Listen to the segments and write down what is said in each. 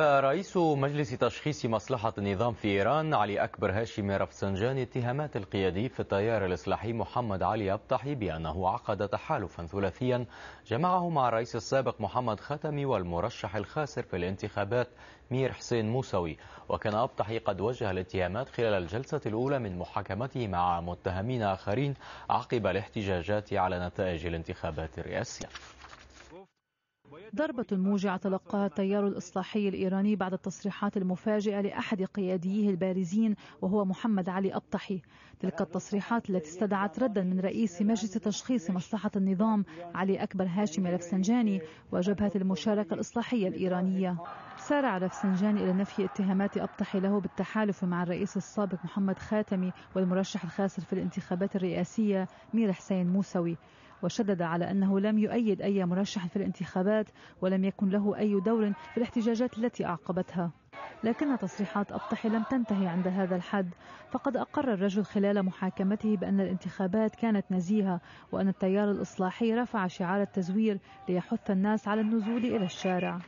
رئيس مجلس تشخيص مصلحة النظام في إيران علي أكبر هاشم رفسنجاني اتهامات القيادي في التيار الإصلاحي محمد علي أبطحي بأنه عقد تحالفا ثلاثيا. جمعه مع الرئيس السابق محمد ختمي والمرشح الخاسر في الانتخابات مير حسين موسوي. وكان أبطحي قد وجه الاتهامات خلال الجلسة الأولى من محاكمته مع متهمين آخرين عقب الاحتجاجات على نتائج الانتخابات الرئاسية. ضربة موجعة تلقاها التيار الإصلاحي الإيراني بعد التصريحات المفاجئة لأحد قياديه البارزين وهو محمد علي أبطحي. تلك التصريحات التي استدعت ردا من رئيس مجلس تشخيص مصلحة النظام علي أكبر هاشم رفسنجاني وجبهة المشاركة الإصلاحية الإيرانية. سارع رفسنجاني إلى نفي اتهامات أبطحي له بالتحالف مع الرئيس السابق محمد خاتمي والمرشح الخاسر في الانتخابات الرئاسية مير حسين موسوي. وشدد على أنه لم يؤيد أي مرشح في الانتخابات ولم يكن له أي دور في الاحتجاجات التي أعقبتها. لكن تصريحات أبطحي لم تنتهي عند هذا الحد. فقد أقر الرجل خلال محاكمته بأن الانتخابات كانت نزيهة وأن التيار الإصلاحي رفع شعار التزوير ليحث الناس على النزول إلى الشارع.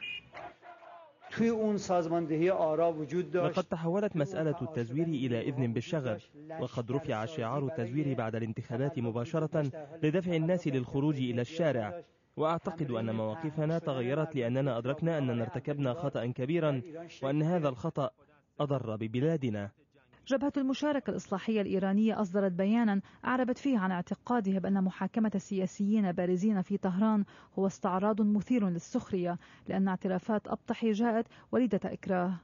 توی اون سازماندهی آرا وجود داشت. لقد تحولت مسألة التزوير إلى إذن بالشغب وقد رفع شعار التزوير بعد الانتخابات مباشرة لدفع الناس للخروج إلى الشارع. وأعتقد أن مواقفنا تغيرت لأننا أدركنا أننا ارتكبنا خطأ كبيرا وأن هذا الخطأ أضر ببلادنا. جبهة المشاركة الإصلاحية الإيرانية أصدرت بيانا أعربت فيه عن اعتقادها بأن محاكمة السياسيين بارزين في طهران هو استعراض مثير للسخرية لأن اعترافات أبطحي جاءت وليدة إكراه.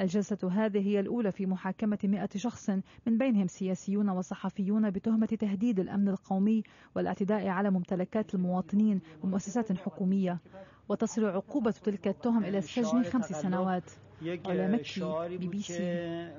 الجلسة هذه هي الأولى في محاكمة مئة شخص من بينهم سياسيون وصحفيون بتهمة تهديد الأمن القومي والاعتداء على ممتلكات المواطنين ومؤسسات حكومية. وتصل عقوبة تلك التهم إلى السجن خمس سنوات. علي مكي بي بي سي.